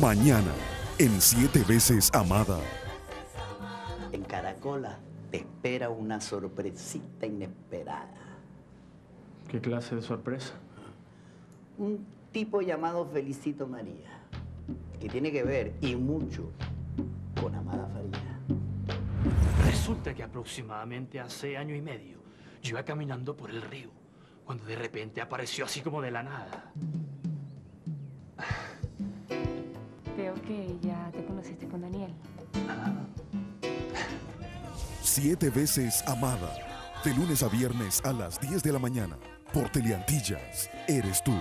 Mañana, en Siete veces amada. En Caracola te espera una sorpresita inesperada. ¿Qué clase de sorpresa? Un tipo llamado Felicito María, que tiene que ver, y mucho, con Amada Faría. Resulta que aproximadamente hace año y medio yo iba caminando por el río, cuando de repente apareció así como de la nada. Veo que ya te conociste con Daniel. Siete veces amada. De lunes a viernes a las 10 de la mañana. Por Teleantillas, eres tú.